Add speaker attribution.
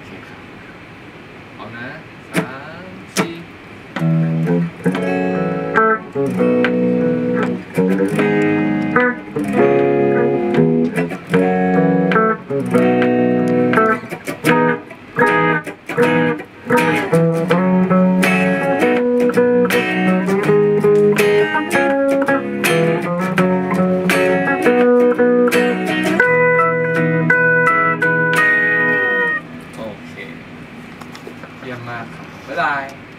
Speaker 1: 好出场。好，三七。điểm mà bye bye.